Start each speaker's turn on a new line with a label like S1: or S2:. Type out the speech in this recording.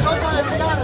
S1: pelota